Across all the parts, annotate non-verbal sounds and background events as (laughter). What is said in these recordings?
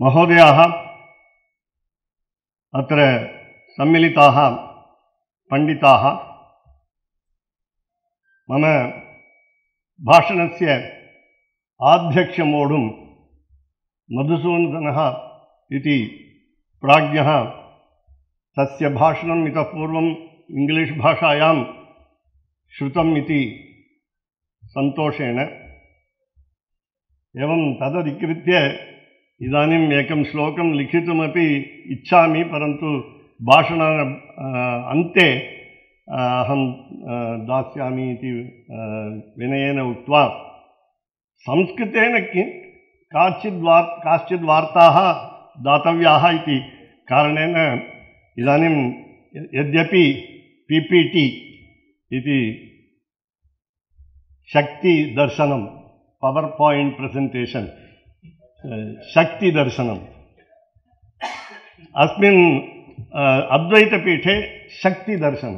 महोदयाः अत्र सम्मिलिताः पण्डिताः मम भाषणस्य आध्यक्ष्यमोढुं मधुसूदनः इति प्राज्ञः तस्य भाषणम् इतः पूर्वम् इङ्ग्लिश् भाषायां श्रुतम् इति सन्तोषेण एवं तदधिकृत्य इदानीम् एकं श्लोकं लिखितुमपि इच्छामि, परन्तु भाषण अन्ते अहं दास्यामि इति विनयेन उक्त्वा, संस्कृतेन कि, काचिद् वार्, काश्चिद् वार्ताः दातव्याः इति कारणेन इदानीं यद्यपि पि पि टि इति शक्तिदर्शनं, पवर् पायिण्ट् प्रेसेण्टेशन् शक्तिदर्शनम् अस्मिन् अद्वैतपीठे शक्तिदर्शनं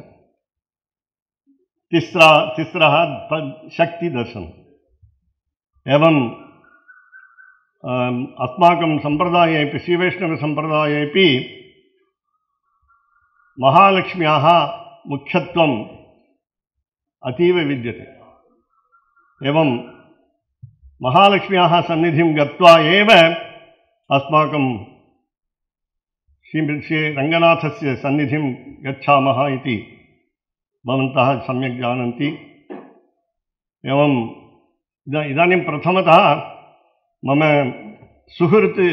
तिस्रा तिस्रः शक्तिदर्शनम् एवं अस्माकं सम्प्रदायेपि श्रीवैष्णवसम्प्रदायेपि महालक्ष्म्याः मुख्यत्वम् अतीव विद्यते एवं महालक्ष्म्याः सन्निधिं गत्वा एव अस्माकं श्री श्रीरङ्गनाथस्य सन्निधिं गच्छामः इति भवन्तः सम्यक् जानन्ति। एवं इदा, इदानीं प्रथमतः मम सुहृत्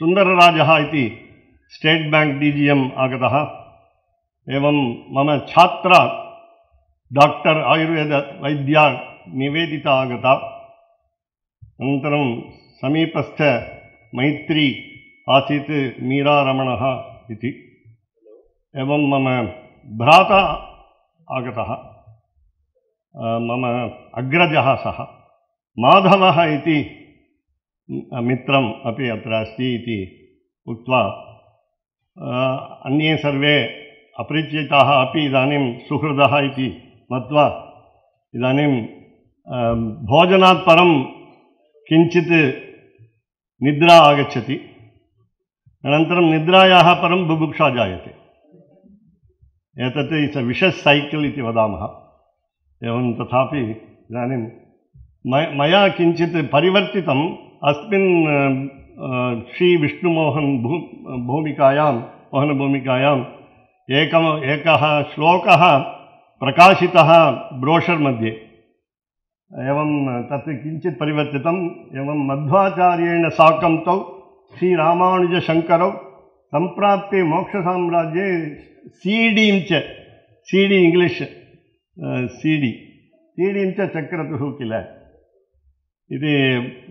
सुन्दरराजः इति state bank D G M आगतः। एवं मम छात्रा डाक्टर् आयुर्वेदवैद्या निवेदिता आगता अनन्तरं समीपस्थ मैत्री आसीत् मीरारमणः एवं मम भ्राता आगतः। मम अग्रजः सः। माधवः इति मित्रम् अपि सर्वे अपरिचिताः अपि इदानीं सुहृदः इति भोजनात् परं किञ्चित् निद्रा आगच्छति। अनन्तरं निद्रायाः परं बुभुक्षा जायते। एतत् इस् अ वदामः। एवं तथापि इदानीं मया किञ्चित् परिवर्तितम् अस्मिन् श्रीविष्णुमोहन् भू, भूमिकायां मोहनभूमिकायाम् एकम्, एकः श्लोकः प्रकाशितः ब्रोषर् मध्ये। एवं तत् किञ्चित् परिवर्तितम् एवं मध्वाचार्येण साकं तौ श्रीरामानुजशङ्करौ सम्प्राप्ते मोक्षसाम्राज्ये सीडीं च सीडी इङ्ग्लिश् सीडी सीडीं च चक्रतुः किल इति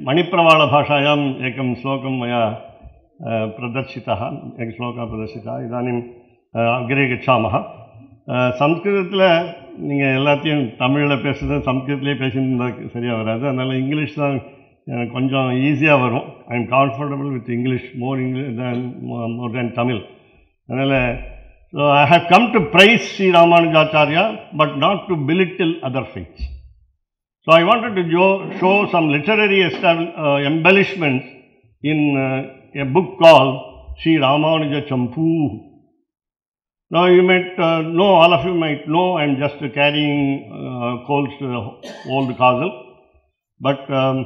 मणिप्रवाळभाषायाम् एकं श्लोकं मया प्रदर्शितः एकः श्लोकः प्रदर्शितः इदानीम् अग्रे गच्छामः சம்ஸ்கிருதத்தில் நீங்கள் எல்லாத்தையும் தமிழில் பேசுகிறது சம்ஸ்கிருதத்துலேயே பேசியிருந்தா சரியாக வராது அதனால் இங்கிலீஷ் தான் எனக்கு கொஞ்சம் ஈஸியாக வரும் I am comfortable with English more English than more than Tamil அதனால் so I have come to praise Sri Ramanujacharya but not to belittle other fights so I wanted to Joe show some literary எஸ்டாப்ளி எம்பலிஷ்மெண்ட்ஸ் in a book call Sri Ramanuja சம்பூ now you might uh, know, all of you might know, I'm just uh, carrying uh, Cole's old castle. But um,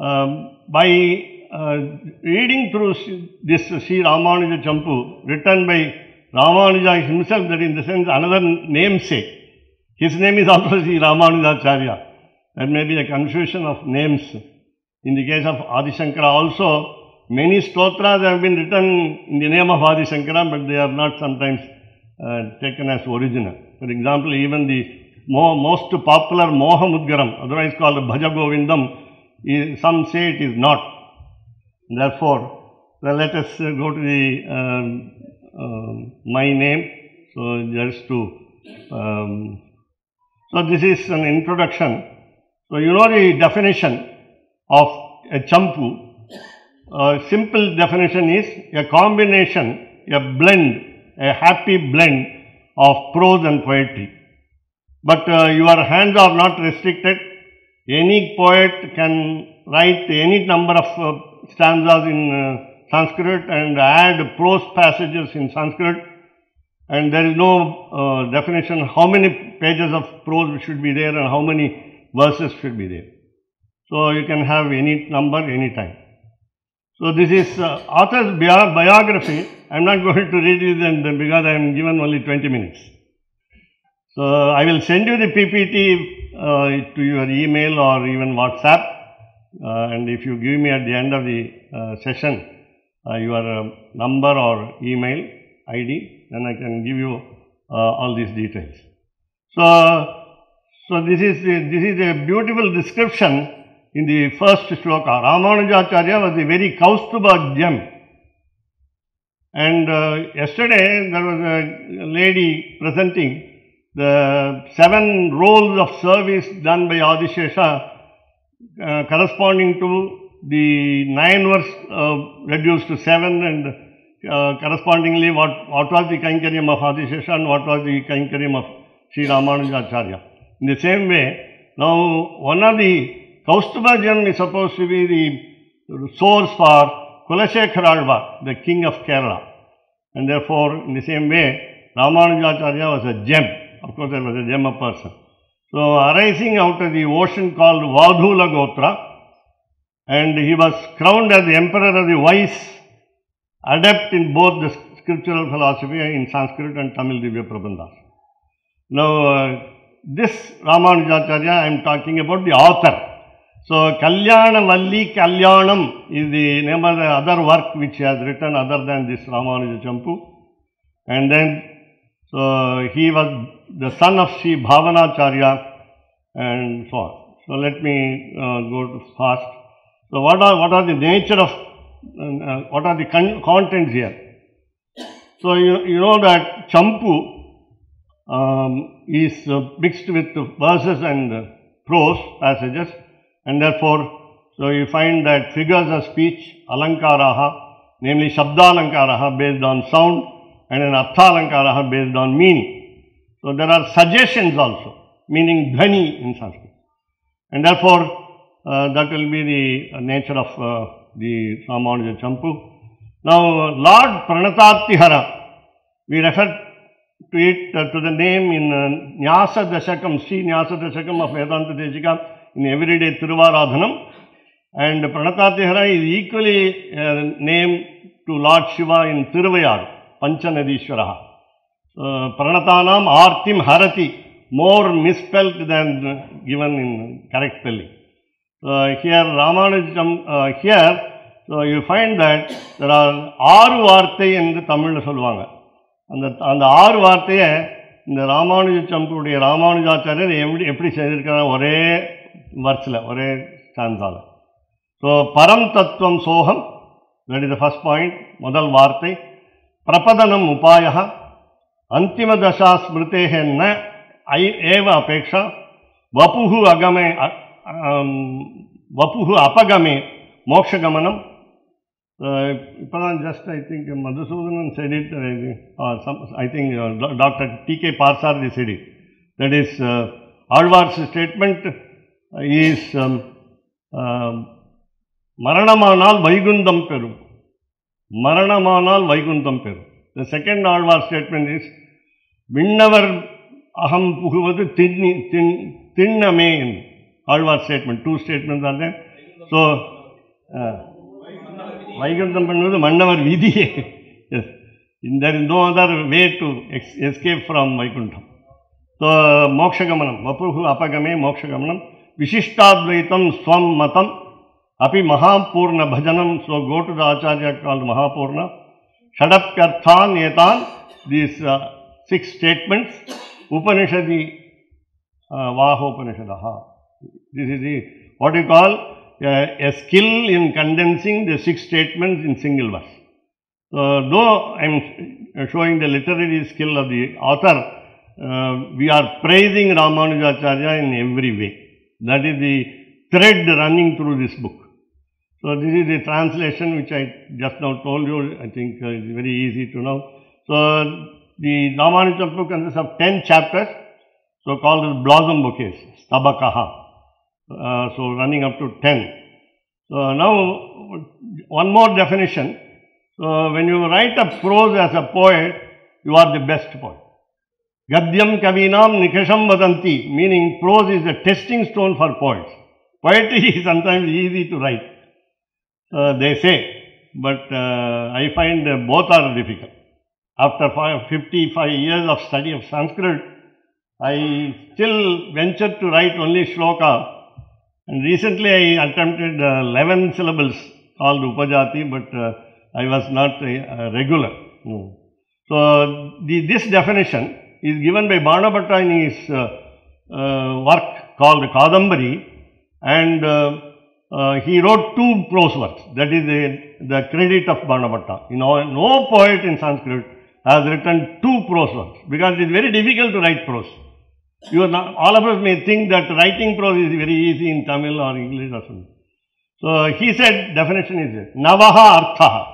um, by reading through this Sri Ramanuja Champu, written by Ramanuja himself, that in the sense another namesake, his name is also Sri Ramanujacharya. There may be a confusion of names. In the case of Adi Shankara also, many stotras have been written in the name of Adi Shankara, but they are not sometimes uh, taken as original. For example, even the mo most popular Moha Mudgaram, otherwise called Bhaja Govindam, is, some say it is not. Therefore, well, let us uh, go to the um, uh, my name. So just to um, so this is an introduction. So you know the definition of a champu. Uh, simple definition is a combination, a blend a happy blend of prose and poetry. But uh, your hands are not restricted. Any poet can write any number of uh, stanzas in uh, Sanskrit and add prose passages in Sanskrit and there is no uh, definition how many pages of prose should be there and how many verses should be there. So you can have any number anytime. So this is uh, author's bio- biography. I am not going to read it and, because I am given only 20 minutes. So I will send you the PPT uh, to your email or even WhatsApp. Uh, and if you give me at the end of the uh, session uh, your uh, number or email ID, then I can give you uh, all these details. So, so this is this is a beautiful description in the first shloka. Ramanujacharya was a very Kaustubha gem. And uh, yesterday there was a lady presenting the seven roles of service done by Adishesha uh, corresponding to the nine verse uh, reduced to seven and uh, correspondingly what, what was the Kainkaryam of Adishesha and what was the Kainkaryam of Sri Ramanujacharya. In the same way, now one of the Kaustubha is supposed to be the source for Kulashekharalva, the king of Kerala. And therefore, in the same way, Ramanujacharya was a gem. Of course, there was a gem of person. So, arising out of the ocean called Vadhula Gotra, and he was crowned as the emperor of the wise, adept in both the scriptural philosophy in Sanskrit and Tamil Divya Prabandhas. Now, uh, this Ramanujacharya, I am talking about the author. So, Kalyana Valli Kalyanam is the name of the other work which he has written other than this Ramanuja Champu. And then, so he was the son of Sri Bhavanacharya and so on. So, let me uh, go to fast. So, what are, what are the nature of, uh, what are the con- contents here? So, you, you know that Champu um, is uh, mixed with verses and prose passages and therefore, so you find that figures of speech, alankaraha, namely shabdalankaraha based on sound and an arthalankaraha based on meaning. So there are suggestions also, meaning dhvani in Sanskrit. And therefore, uh, that will be the uh, nature of uh, the Ramanuja Champu. Now, Lord Pranatatihara, we refer to it uh, to the name in uh, Nyasa Dashakam, Sri Nyasa Dashakam of Vedanta Deshika in everyday Tiruvaradhanam. And Pranatatihara is equally uh, named to Lord Shiva in Tiruvayar, Panchanadishwaraha. So, Pranatanam Artim Harati, more misspelled than uh, given in correct spelling. So, here Ramanujam, uh, here, so you find that there are ஆறு வார்த்தை என்று தமிழில் சொல்லுவாங்க அந்த அந்த ஆறு வார்த்தையை இந்த ராமானுஜ சம்புடைய ராமானுஜாச்சாரியர் எப்படி எப்படி செய்திருக்கிறார் ஒரே வர்ஸில் ஒரே ஸ்டான்ஸால். ஸோ பரம் தத்துவம் சோகம் that is the first point முதல் வார்த்தை. பிரபதனம் உபாய அந்திம தசா ஸ்மிருதேக ந ஐ ஏவ அபேக்ஷா வபுகு அகமே வபுகு அபகமே மோக்ஷகமனம். இப்போ தான் just I think Madhusudanan said I think doctor D K Parthasarathy Dr. That is Alvar's statement is um, um, மரணமானால் வைகுந்தம் பெறும். மரணமானால் வைகுந்தம் பெறும். The second Alvar statement is விண்ணவர் அகம் புகுவது திண்ணி தின் திண்ணமே ஆழ்வார் ஸ்டேட்மெண்ட் டூ ஸ்டேட்மெண்ட் தான் ஸோ வைகுந்தம் பண்ணுவது மன்னவர் விதியே. Yes there is no other way to ex- escape from Vaikuntham so மோக்ஷகமனம். வப்புகு அபகமே மோக்ஷகமனம். विशिष्टाद्वैतम स्वम मतम अपि महापूर्ण भजनम so go to the Acharya called Mahapurna षडप्यर्थान एतान दीस सिक्स स्टेटमेंट्स उपनिषदि वाहोपनिषद this is what you call a skill in condensing the six statements in single verse. So, though I am showing the literary skill of the author, uh, we are praising Ramanujacharya in every way. That is the thread running through this book so this is the translation which I just now told you. I think uh, it's very easy to know. So the Ramanuja book consists of 10 chapters, so called as blossom bouquets, stabakaha. Uh, so running up to 10. So now, one more definition. So when you write a prose as a poet, you are the best poet. Gadyam kavinam nikasham vadanti, meaning prose is a testing stone for poets. Poetry (laughs) is sometimes easy to write, uh, they say, but uh, I find uh, both are difficult. After five, 55 years of study of Sanskrit, I still venture to write only shloka. And recently I attempted uh, 11 syllables called Upajati, but uh, I was not uh, regular. So the, this definition is given by Banabhatta in his uh, uh, work called Kadambari and uh, he wrote two prose works. That is the, the credit of Banabhatta. You know, no poet in Sanskrit has written two prose works because it is very difficult to write prose. You are not, all of us may think that writing prose is very easy in Tamil or English or something. So he said, definition is this, Navaha Arthaha.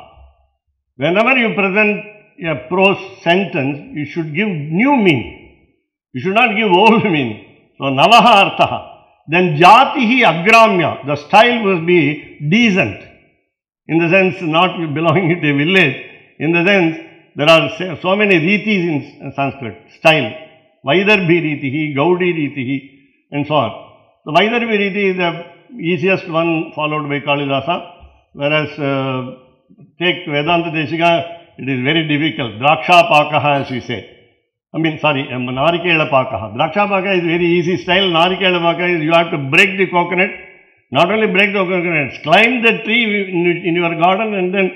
Whenever you present a prose sentence, you should give new meaning. You should not give old (laughs) meaning. So Navaha Arthaha. Then Jatihi Agramya, the style must be decent. In the sense not belonging to a village. In the sense there are so many ritis in Sanskrit, style. Vaidarbhi ritihi, Gaudi ritihi and so on. The Vaidarbhi riti is the easiest one followed by Kalidasa, whereas uh, take Vedanta Deshika, it is very difficult. Draksha Pakaha as we say. I mean, sorry, um, Narikela Pakaha. Draksha Paka is very easy style. Narikela Paka is you have to break the coconut. Not only break the coconut, climb the tree in, your garden and then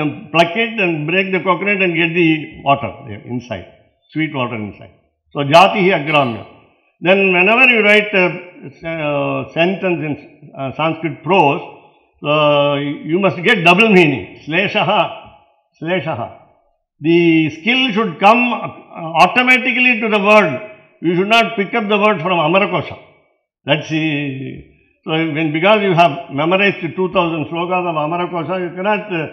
um, pluck it and break the coconut and get the water inside, sweet water inside. So, Jatihi Agramya. Then, whenever you write a, uh, sentence in uh, Sanskrit prose, uh, you must get double meaning. Sleshaha, Sleshaha. The skill should come automatically to the word. You should not pick up the word from Amarakosha. That's the. So, when because you have memorized 2000 slokas of Amarakosha, you cannot uh,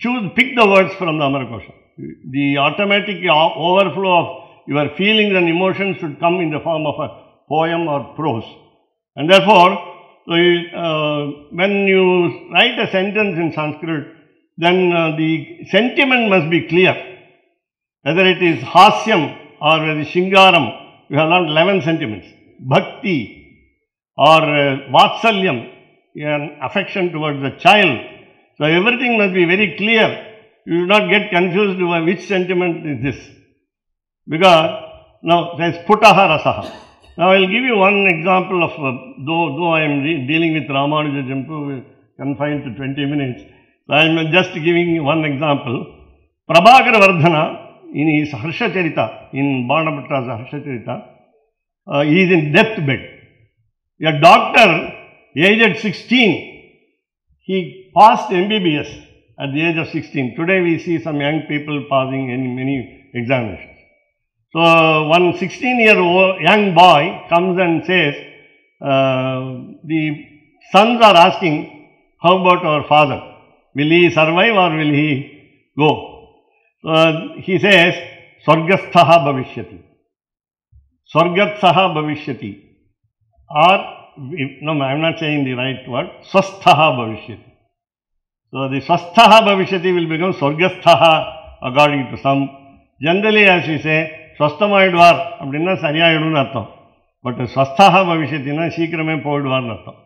choose, pick the words from the Amarakosha. The automatic overflow of your feelings and emotions should come in the form of a poem or prose. And therefore, so uh, when you write a sentence in Sanskrit, then uh, the sentiment must be clear. Whether it is hasyam or shingaram, you have learned 11 sentiments. Bhakti or uh, vatsalyam, an affection towards the child. So everything must be very clear. You do not get confused by which sentiment is this. Because now there is putaha rasaha. Now I will give you one example of, uh, though, though I am dealing with Ramanuja Champu, confined to 20 minutes, so I am just giving one example. Prabhakara Vardhana, in his Harsha Charita, in Banabhatta's Harsha Charita, uh, he is in deathbed. A doctor, aged 16, he passed MBBS at the age of 16. Today we see some young people passing in many examinations. So one 16 year old young boy comes and says, uh, the sons are asking, how about our father? Will he survive or will he go? So uh, he says, Swargasthaha bhavishyati. Swargatsaha bhavishyati. Or, no, I am not saying the right word, Swasthaha bhavishyati. So the Swasthaha bhavishyati will become Swargasthaha according to some. Generally, as we say, ஸ்வஸ்தமாயிடுவார் அப்படின்னா சரியாயிடும்னு அர்த்தம் but ஸ்வஸ்தாக பவிஷ்யத்தின்னா சீக்கிரமே போயிடுவார்னு அர்த்தம்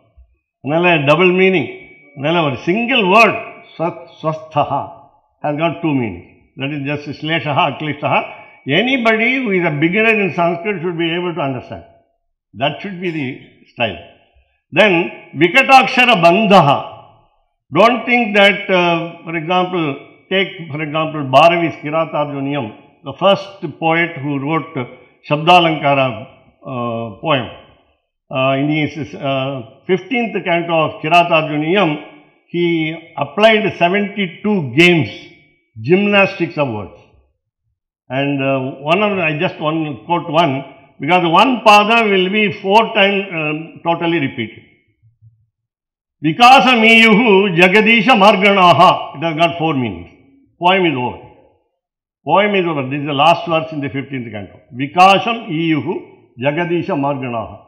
அதனால் double meaning அதனால் ஒரு single word Sat, Swasthaha has got two meanings. That is just Sleshaha, Aklishtaha. Anybody who is a beginner in Sanskrit should be able to understand. That should be the style. Then, Vikatakshara Bandhaha. Don't think that, uh, for example, take for example Bharavi's Kiratarjuniyam, the first poet who wrote Shabdalankara uh, poem. Uh, in his uh, 15th canto of Kiratarjuniyam, he applied 72 games, gymnastics of words. And one of I just one quote one, because one pada will be four times totally repeated. Vikasamiyuhu Jagadisha Marganaha. It has got four meanings. Poem is over. Poem is over. This is the last verse in the 15th canto. Vikasham iyuhu jagadisha marganaha.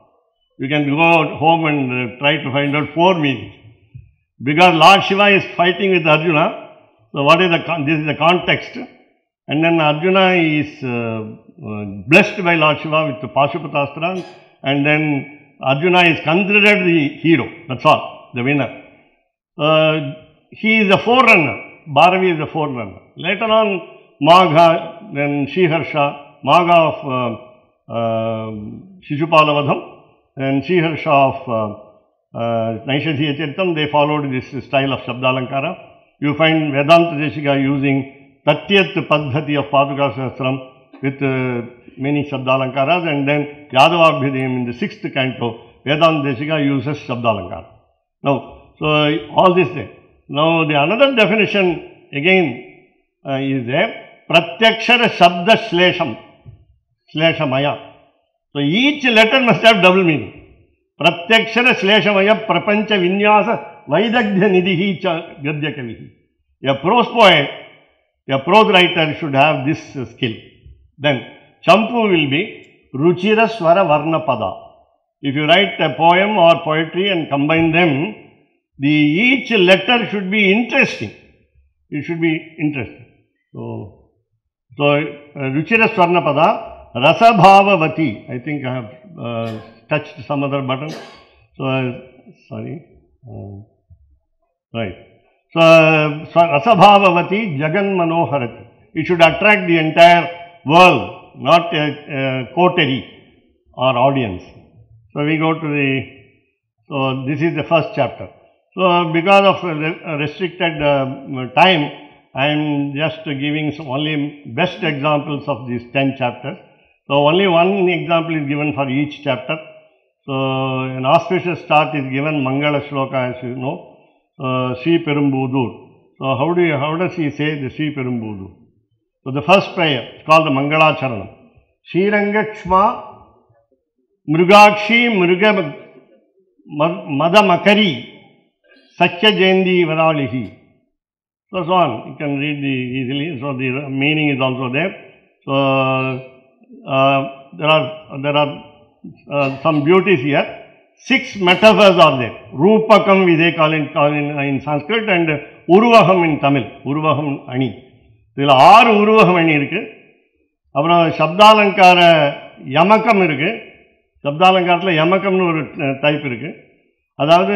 You can go home and uh, try to find out four meanings. Because Lord Shiva is fighting with Arjuna. So what is the this is the context, and then Arjuna is uh, uh, blessed by Lord Shiva with the Pashupatastra, and then Arjuna is considered the hero. That's all, the winner. Uh, he is the forerunner. Bharavi is the forerunner. Later on, Magha, then Shiharsha, Magha of uh, uh, Shishupala and Shiharsha of uh, Naishadhiya Charitam, they followed this style of Shabdalankara. You find Vedanta Deshika using Tatyat Padhati of Paduka Sahasram with uh, many Shabdalankaras and then Yadavabhyudayam in the sixth canto, Vedanta Deshika uses Shabdalankara. Now, so all this thing. Now, the another definition again uh, is there. Pratyakshara Shabda Shlesham. Shleshamaya. So, each letter must have double meaning. प्रत्यक्षर श्लेषमय प्रपंच विन्यास वैदग्ध्य निधि च गद्य कवि a prose point a prose writer should have this skill then Champu will be रुचिर स्वर वर्ण पद if you write a poem or poetry and combine them the each letter should be interesting it should be interesting Ruchir स्वर्ण पद रसभावती I think touched some other button. So, uh, sorry. Uh, right. So, uh, Rasabhavavati Jagan Manoharati. It should attract the entire world, not a, a coterie or audience. So, we go to the, so this is the first chapter. So, because of restricted uh, time, I am just giving only best examples of these 10 chapters. So, only one example is given for each chapter. So, an auspicious start is given Mangala Shloka, as you know, uh, Sri Perumbudur. So, how do you, how does he say the Sri Perumbudur? So, the first prayer is called the Mangala Charanam. Shrirangakshma Mrugakshi Mruga Madamakari Satya Jayandi Varalihi. So, so on. You can read the easily. So, the meaning is also there. So, uh, there are, there are uh, some beauties here. Six metaphors are there. Rupakam, we they call in, call in, in Sanskrit and Uruvaham in Tamil. Uruvaham அணி இதில் ஆறு உருவகம் அணி இருக்கு. அப்புறம் சப்தாலங்கார யமக்கம் இருக்கு. சப்தாலங்காரத்தில் யமக்கம்னு ஒரு uh, type இருக்கு. அதாவது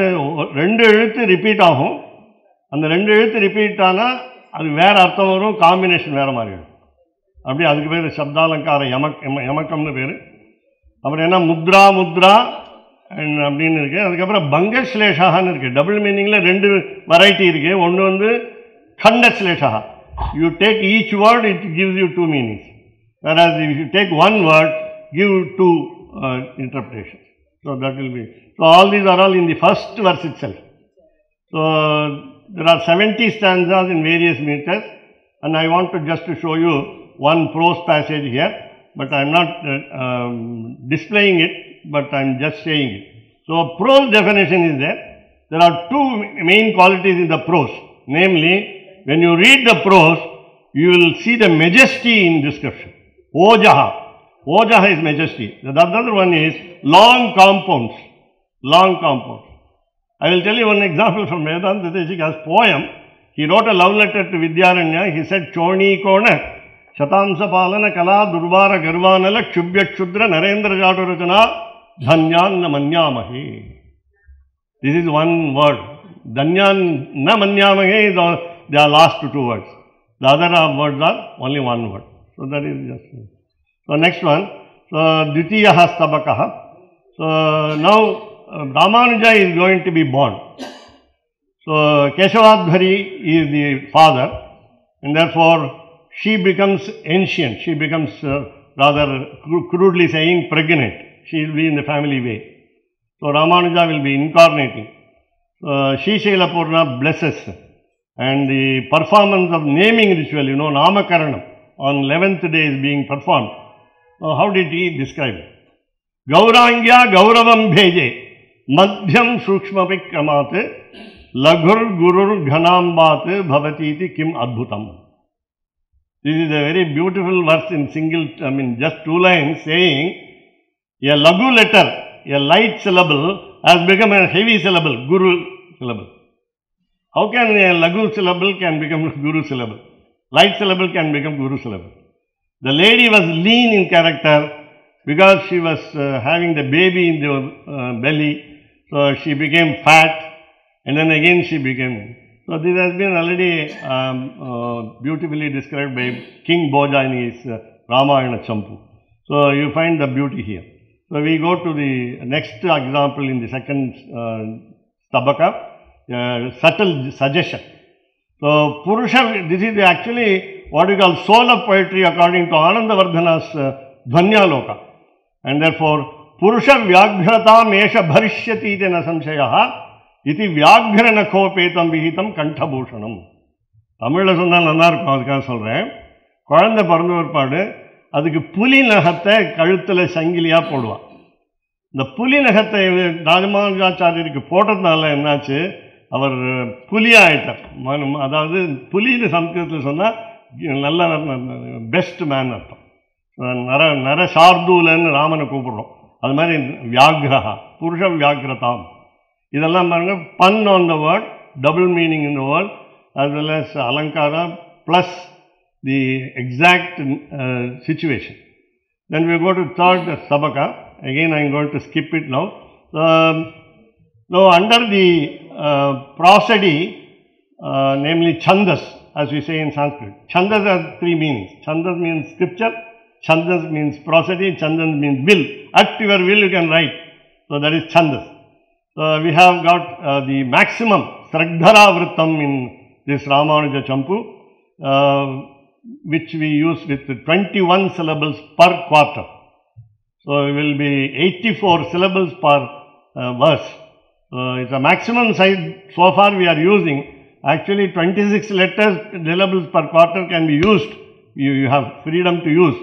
ரெண்டு எழுத்து ரிப்பீட் ஆகும். அந்த ரெண்டு எழுத்து ரிப்பீட் ஆனால் அது வேறு அர்த்தம் வரும் காம்பினேஷன் வேறு மாதிரி வரும். அப்படி அதுக்கு பேர் சப்தாலங்கார யமக் யமக்கம்னு பேர். அப்புறம் என்ன முத்ரா முத்ரா and அப்படின்னு இருக்கு அதுக்கப்புறம் பங்கஸ்லேஷான்னு இருக்கு டபுள் மீனிங்ல ரெண்டு வெரைட்டி இருக்கு ஒன்று வந்து கண்டஸ்லேஷா you take each word it gives you two meanings whereas if you take one word give two uh, interpretations so that will be so all these are all in the first verse itself so there are 70 stanzas in various meters and I want to just to show you one prose passage here But I am not uh, um, displaying it but I am just saying it. So prose definition is there. There are two main qualities in the prose. Namely, when you read the prose, you will see the majesty in description. Ojaha. Ojaha is majesty. The other one is long compounds. Long compounds. I will tell you one example from Vedanta Deshika's poem. He wrote a love letter to Vidyaranya. He said, Choni Kona, Shatamsa Palana Kala Durvara Garvanala Kshubya Kshudra Narendra Jatarachana Dhanyan na Manyamahe. This is one word. Dhanyan na Manyamahe is all, they are last two words. The other are words are only one word. So that is just. So next one. So Dvitiyaha Stabakaha. So now uh, Ramanuja is going to be born. So Keshavadhari is the father and therefore she becomes ancient. She becomes uh, rather cru- crudely saying pregnant. She will be in the family way. So Ramanuja will be incarnating. Uh, Shishaila Purna blesses and the performance of naming ritual, you know, Namakaranam on 11th day is being performed. Now, how did he describe it? Gaurangya Gauravam Bheje Madhyam Sukshmapik Kamat Laghur Gurur Ghanambat Bhavatiti Kim Adbhutam. This is a very beautiful verse in single, I mean, just two lines saying a lagu letter, a light syllable, has become a heavy syllable, guru syllable. How can a lagu syllable can become guru syllable? Light syllable can become guru syllable. The lady was lean in character because she was uh, having the baby in the uh, belly, so she became fat, and then again she became. So this has been already um, uh, beautifully described by King Bhoja in his uh, Ramayana Champu. So you find the beauty here. So we go to the next example in the second uh, tabaka, uh, subtle suggestion. So Purusha, this is actually what we call soul of poetry according to Anandavardhana's uh, Dhvanyaloka. And therefore, Purusha Vyaghrata Mesha Bharishyati iti na இது iti கோபேதம் விகிதம் கண்டபூஷணம் தமிழில் சொன்னால் நல்லா இருக்கும் அதுக்காக சொல்கிறேன் குழந்தை பிறந்த பிற்பாடு அதுக்கு புலி நகத்தை கழுத்தில் சங்கிலியாக போடுவான். இந்த புலி நகத்தை ராஜமானுஜாச்சாரியருக்கு போட்டதுனால என்னாச்சு அவர் புலியாயிட்டார் அதாவது புலின்னு சம்ஸ்கிருதத்தில் சொன்னால் நல்ல பெஸ்ட் மேன் அர்த்தம். நர நர சார்தூலன்னு ராமனை கூப்பிடுறோம். அது மாதிரி வியாகிரகா புருஷ வியாகிரதாம். இதெல்லாம் பாருங்க பன் on the word double meaning in the word as well as அலங்காரா plus the exact situation. Then we go to third sabaka. Again, I am going to skip it now. Um, now, under the uh, prosody, uh, namely chandas, as we say in Sanskrit, chandas has three meanings. Chandas means scripture, chandas means prosody, chandas means will. At your will, you can write. So, that is chandas. So, we have got uh, the maximum Sragdhara Vrittam in this Ramanuja Champu, uh, which we use with 21 syllables per quarter. So, it will be 84 syllables per uh, verse. It's a maximum size so far we are using. Actually, 26 letters, syllables per quarter can be used. You, you have freedom to use.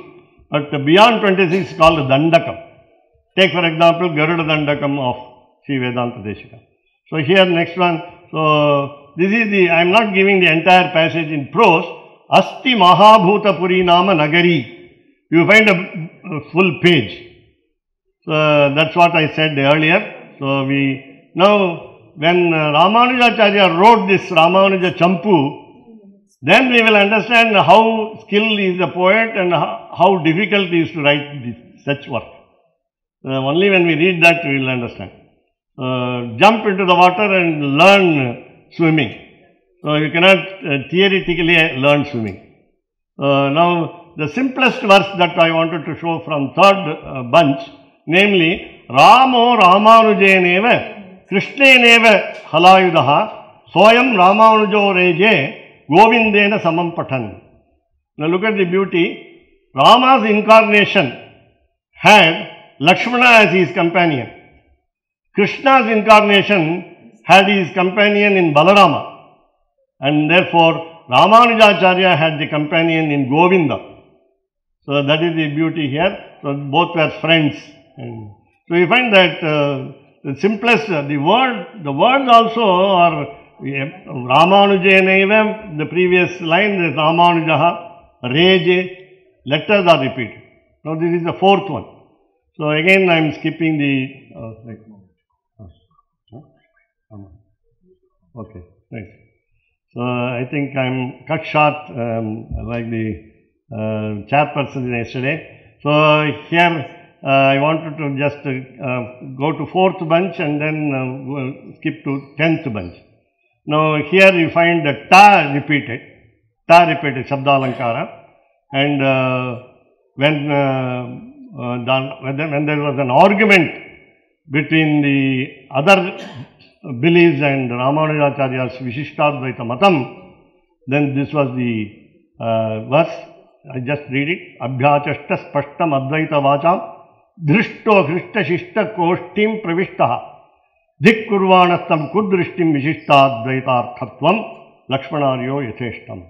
But beyond 26 is called Dandakam. Take for example, Garuda Dandakam of Sri Vedanta Deshika. So here next one, so this is the, I am not giving the entire passage in prose. Asti Mahabhuta Puri Nama Nagari. You find a, full page. So that's what I said earlier. So we, now when uh, Ramanujacharya wrote this Ramanuja Champu, then we will understand how skilled is the poet and how, how difficult it is to write this, such work. Uh, only when we read that we will understand. Uh, jump into the water and learn swimming. So you cannot uh, theoretically learn swimming. Uh, now the simplest verse that I wanted to show from third uh, bunch, namely Ramo Ramanujeneva Krishneneva Halayudaha Soyam Ramanujo Reje Govindena Samam Patan. Now look at the beauty. Rama's incarnation had Lakshmana as his companion. Krishna's incarnation had his companion in Balarama. And therefore, Ramanujacharya had the companion in Govinda. So that is the beauty here. So both were friends. And so you find that uh, the simplest, uh, the word, the words also are Ramanujenaiva, the previous line is Ramanujaha, Reje, letters are repeated. Now this is the fourth one. So again I am skipping the, uh, um, okay, right. So I think I am cut short um, like the uh, chairperson yesterday. So here uh, I wanted to just uh, go to fourth bunch and then uh, we'll skip to tenth bunch. Now here you find the ta repeated, ta repeated, Shabdalankara and uh, when, uh, uh, when there was an argument between the other beliefs and Ramanujacharya's Vishishtadvaita Matam, then this was the uh, verse. I just read it. Abhyachashta spashtam advaita vacham drishto hrishta shishta koshtim pravishtaha dhikkurvanastam kudrishtim vishishtadvaitarthatvam lakshmanaryo yatheshtam.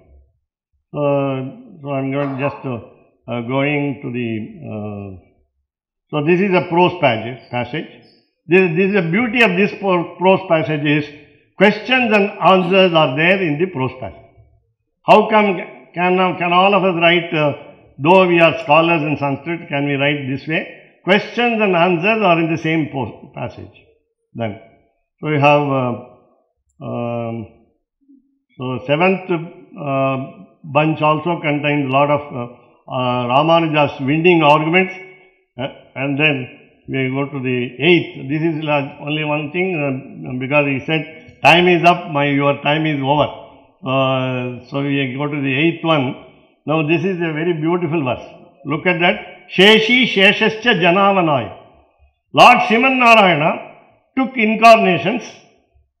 Uh, so I'm going यथेष्टम so uh, am just going to the so this is a prose passage. This, this is the beauty of this prose passage is questions and answers are there in the prose passage. How come can, can all of us write uh, though we are scholars in sanskrit can we write this way? Questions and answers are in the same passage. Then so we have uh, um, So seventh uh, bunch also contains a lot of uh, uh, Ramanuja's winning arguments. Uh, and then we go to the eighth. This is only one thing uh, because he said, time is up, my your time is over. Uh, so we go to the eighth one. Now this is a very beautiful verse. Look at that. Sheshi Sheshascha Janavanaya. Lord Siman Narayana took incarnations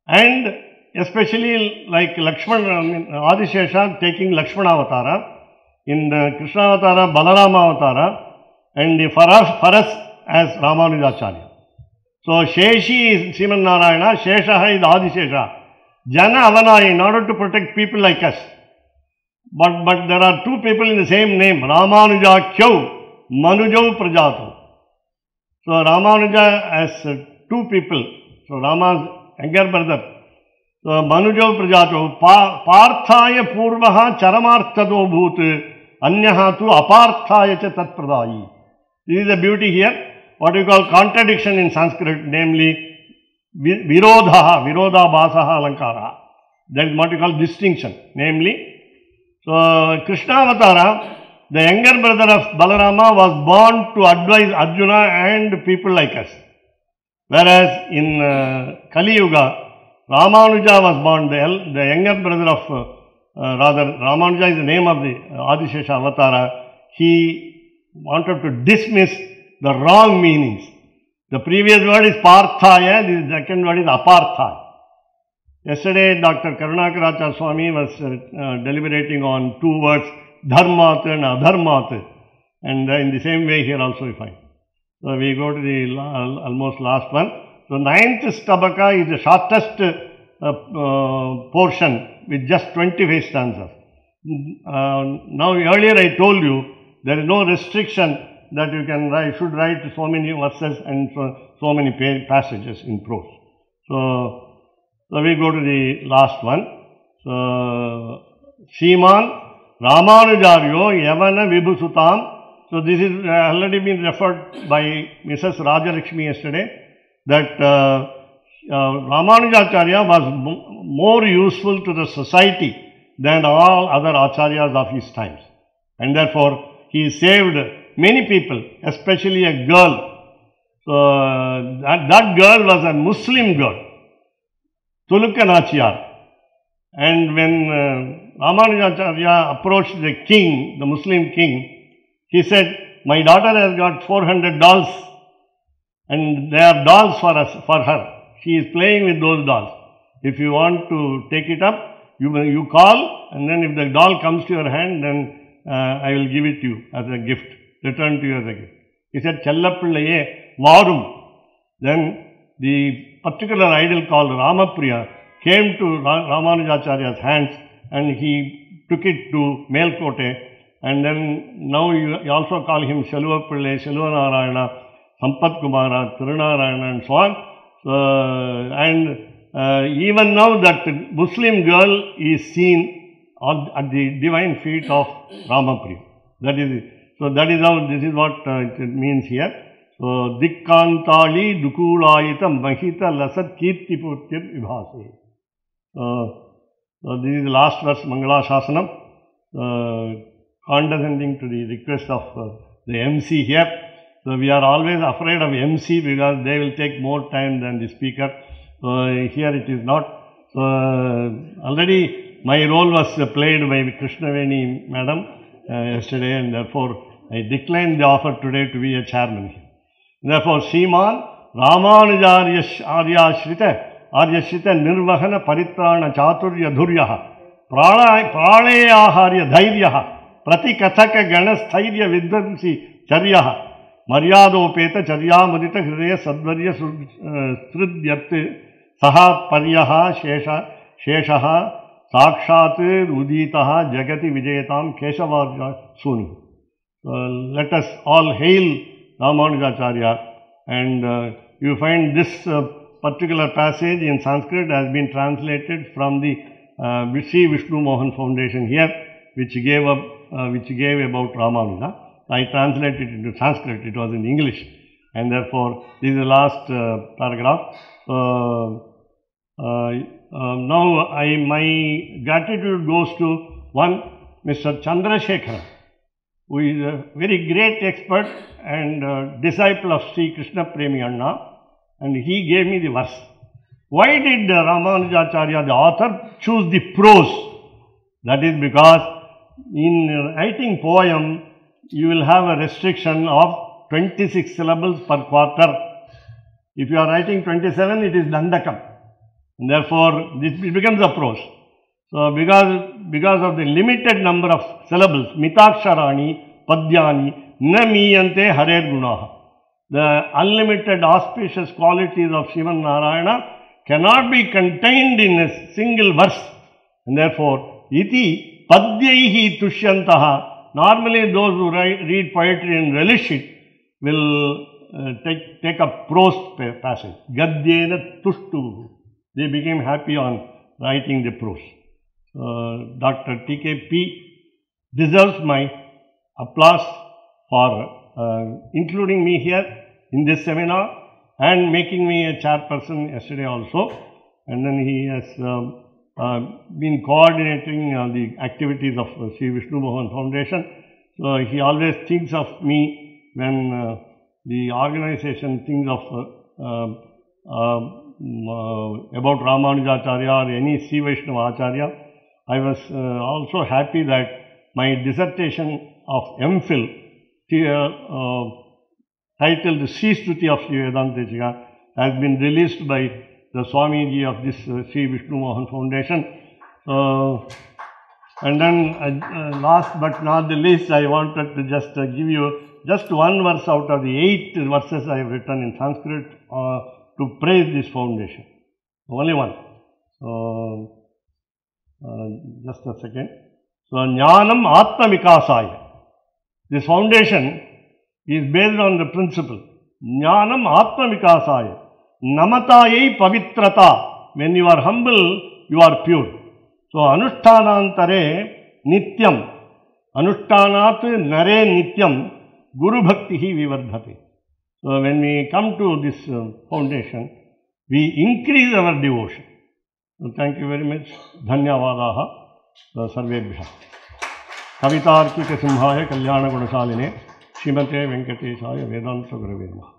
and especially like Lakshman, I mean, Adishesha taking Lakshmana Avatara, in the Krishna Avatara, Balarama Avatara, and the Faras, Faras as Ramanujacharya. So Sheshi is Siman Narayana, Shesha is Adishesha. Jana Avanaya in order to protect people like us. But, but there are two people in the same name, Ramanujakyau, Manujau Prajato. So Ramanuja has uh, two people. So Rama's younger brother. So Manujau Prajato, pa, Parthaya Purvaha Charamarthado Bhut, Anyaha tu Aparthaya Tat Pradayi. This is the beauty here. What we call contradiction in Sanskrit, namely vi- Virodha, Virodha Basaha Alankara. That is what we call distinction. Namely, so Krishna Avatara, the younger brother of Balarama was born to advise Arjuna and people like us. Whereas in uh, Kali Yuga, Ramanuja was born, the, the younger brother of, uh, rather, Ramanuja is the name of the uh, Adishesha Avatara. He wanted to dismiss the wrong meanings. The previous word is Parthaya, the second word is Aparthaya. Yesterday, Dr. Karunakaracha Swami was uh, uh, deliberating on two words, Dharmat and Adharmat. And uh, in the same way here also we find. So we go to the la- almost last one. So ninth stabaka is the shortest uh, uh, portion with just 25 stanzas. Uh, now earlier I told you there is no restriction that you can write, should write so many verses and so, so many passages in prose. So, so we go to the last one. So, Shiman Ramanujaryo Yavana Vibhusutam. So this is uh, already been referred by Mrs. Rajalakshmi yesterday that uh, uh, Ramanujacharya was more useful to the society than all other acharyas of his times. And therefore, he saved many people, especially a girl. So, that, that girl was a Muslim girl, Tulukka Nachiyar. And when uh, Ramanujacharya approached the king, the Muslim king, he said, My daughter has got 400 dolls and they are dolls for us, for her. She is playing with those dolls. If you want to take it up, you, you call and then if the doll comes to your hand, then uh, I will give it to you as a gift, return to you as a gift. He said, Challapillaye Varum. Then the particular idol called Ramapriya came to Ra- Ramanujacharya's hands and he took it to Melkote and then now you, also call him Shalvappille, Shalvanarayana, Sampat Kumara, Tirunarayana and so on. So, and uh, even now that Muslim girl is seen at the divine feet of Ramapriya. That is it. So that is how this is what uh, it means here. So Dikkantali Dukulayita Mahita Lasat Kirti Purtir Vibhase. So, so this is the last verse, Mangala Shasanam, uh, condescending to the request of uh, the MC here. So we are always afraid of MC because they will take more time than the speaker. So here it is not. So already my role was played by Krishnaveni madam uh, yesterday and therefore I declined the offer today to be a chairman here. Therefore, Sriman Ramanujarya Aryashrita आर्यश्रित निर्वहन परित्राण चातुर्य धुर्य प्राणे आहार्य धैर्य प्रति कथक गण स्थैर्य विध्वंसी चर्य मर्यादोपेत चर्यामुदित हृदय सद्वर्य सृद्यत् सह पर्य शेष शेष साक्षात् उदीतः जगति विजेतां केशवार्य सूनु let us all hail Ramanujacharya and uh, you find this uh, particular passage in Sanskrit has been translated from the uh, Sri Vishnu Mohan Foundation here which gave up, uh, which gave about Ramanuja. I translated it into Sanskrit, it was in English and therefore this is the last uh, paragraph. Uh, Uh, uh, now, I my gratitude goes to one Mr. Chandrasekhar, who is a very great expert and uh, disciple of Sri Krishna Premi Anna, and he gave me the verse. Why did uh, Ramanujacharya, the author, choose the prose? That is because in writing poem, you will have a restriction of 26 syllables per quarter. If you are writing 27, it is Dandakam. And therefore, this it becomes a prose. So, because, because of the limited number of syllables, mitaksharani, padyani, na miyante harer gunaha. The unlimited auspicious qualities of Sriman Narayana cannot be contained in a single verse. And therefore, iti padyaihi tushyantaha. Normally, those who write, read poetry and relish it will uh, take, take a prose pa- passage. Gadyena tushtu. They became happy on writing the prose. Uh, Dr. T.K.P. deserves my applause for uh, including me here in this seminar and making me a chairperson yesterday also. And then he has um, uh, been coordinating uh, the activities of uh, Sri Vishnu Mohan Foundation. So he always thinks of me when uh, the organization thinks of uh, um, about Ramanujacharya or any Sri Vaishnava Acharya. I was uh, also happy that my dissertation of MPhil, here, uh, titled Sri Stuti of Sri Vedanta has been released by the Swamiji of this uh, Sri Vishnu Mohan Foundation. So, and then uh, uh, last but not the least, I wanted to just uh, give you just one verse out of the eight verses I have written in Sanskrit uh, to praise this foundation. Only one. Uh, just a second. So, Jnanam Atma. This foundation is based on the principle Jnanam Atma Vikasaya. Namatayai Pavitrata. When you are humble, you are pure. So, Anushtanantare Nityam. Anushtanat Nare Nityam Guru Bhakti Vivardhate. So, when we come to this uh, foundation, we increase our devotion. So, very you धन्यवाद सर्वेभ्य धन्यवादाः. सर्वेभ्यः. कवितार्किकसिंहाय कल्याणगुणशालिने श्रीमते वेङ्कटेशाय वेदान्तगुरवे नमः.